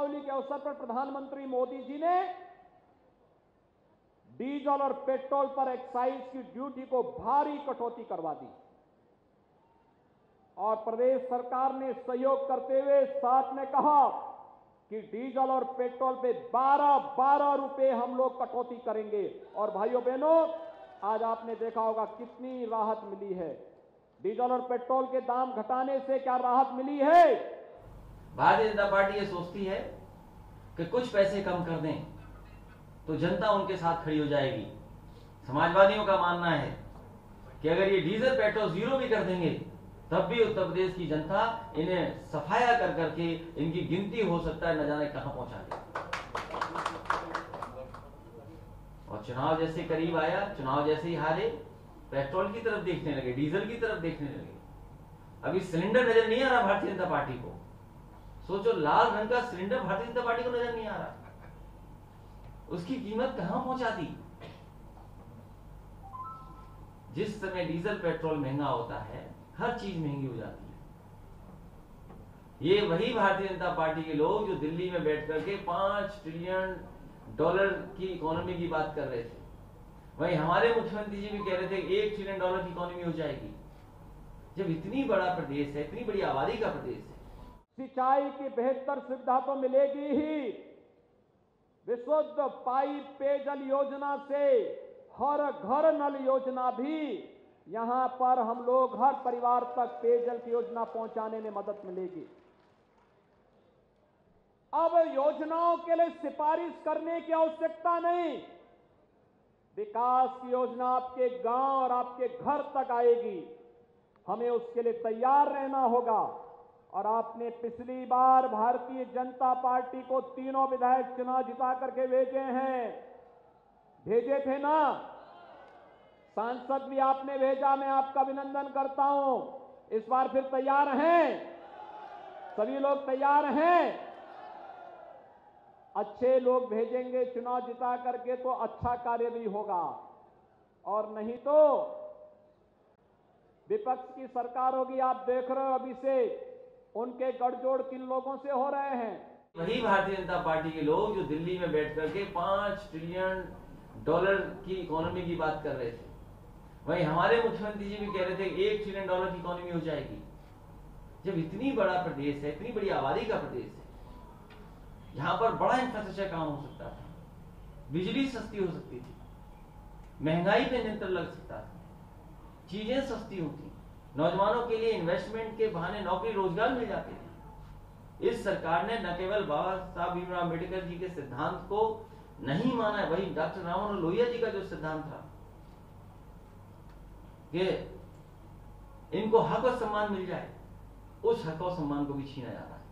दीपावली के अवसर पर प्रधानमंत्री मोदी जी ने डीजल और पेट्रोल पर एक्साइज की ड्यूटी को भारी कटौती करवा दी। और प्रदेश सरकार ने सहयोग करते हुए साथ में कहा कि डीजल और पेट्रोल पे 12 12 रुपए हम लोग कटौती करेंगे। और भाइयों बहनों आज आपने देखा होगा कितनी राहत मिली है। डीजल और पेट्रोल के दाम घटाने से क्या राहत मिली है? भारतीय जनता पार्टी ये सोचती है कि कुछ पैसे कम कर दें तो जनता उनके साथ खड़ी हो जाएगी। समाजवादियों का मानना है कि अगर ये डीजल, पेट्रोल, ज़ीरो भी कर देंगे, तब भी उत्तर प्रदेश की जनता इन्हें सफाया कर करके इनकी गिनती हो सकता है, न जाने कहाँ पहुँचा दे और चुनाव जैसे करीब आया, चुनाव जैसे ही हारे, पेट्रोल की तरफ़ देखने लगे, डीजल की तरफ़ देखने लगे। अभी सिलेंडर नज़र नहीं आ रहा भारतीय जनता पार्टी को। सोचो, लाल रंग का सिलेंडर भारतीय जनता पार्टी को नज़र नहीं आ रहा। उसकी कीमत कहाँ पहुँचा दी जिस समय डीजल पेट्रोल महँगा होता है, हर चीज़ महँगी हो जाती है। ये वही भारतीय जनता पार्टी के लोग जो दिल्ली में बैठ करके पाँच ट्रिलियन डॉलर की इकोनॉमी की बात कर रहे थे। वही हमारे मुख्यमंत्री जी भी कह रहे थे, एक ट्रिलियन डॉलर की इकोनॉमी हो जाएगी। जब इतनी बड़ा प्रदेश है, इतनी बड़ी आबादी का प्रदेश है सिंचाई की बेहतर सुविधा तो मिलेगी ही। विशुद्ध पाइप पेयजल योजना से हर घर नल योजना भी यहाँ पर हम लोग हर परिवार तक पेयजल की योजना पहुँचाने में मदद मिलेगी। अब योजनाओं के लिए सिफारिश करने की आवश्यकता नहीं। विकास की योजना आपके गाँव और आपके घर तक आएगी। हमें उसके लिए तैयार रहना होगा। और आपने पिछली बार भारतीय जनता पार्टी को तीनों विधायक चुनाव जिता करके भेजे हैं। भेजे थे ना? सांसद भी आपने भेजा, मैं आपका अभिनंदन करता हूँ। इस बार फिर तैयार हैं? सभी लोग तैयार हैं? अच्छे लोग भेजेंगे चुनाव जिता करके तो अच्छा कार्य भी होगा। और नहीं तो विपक्ष की सरकार होगी, आप देख रहे हो अभी से। उनके गठजोड़ किन लोगों से हो रहे हैं? वही भारतीय जनता पार्टी के लोग जो दिल्ली में बैठ करके पाँच ट्रिलियन डॉलर की इकोनॉमी की बात कर रहे थे। वहीं हमारे मुख्यमंत्री जी भी कह रहे थे एक ट्रिलियन डॉलर की इकोनॉमी हो जाएगी। जब इतनी बड़ा प्रदेश है, इतनी बड़ी आबादी का प्रदेश है, यहाँ पर बड़ा इंफ्रास्ट्रक्चर काम हो सकता था? बिजली सस्ती हो सकती थी। महँगाई पे नियंत्रण लग सकता था। चीज़ें सस्ती होती। नौजवानों के लिए इन्वेस्टमेंट के बहाने नौकरी रोज़गार मिल जाते थे। इस सरकार ने न केवल बाबा साहब भीमराव अंबेडकर जी के सिद्धांत को नहीं माना है, वही डॉक्टर राम मनोहर लोहिया जी का जो सिद्धांत था, कि इनको हक और सम्मान मिल जाए, उस हक और सम्मान को भी छीना जा रहा है।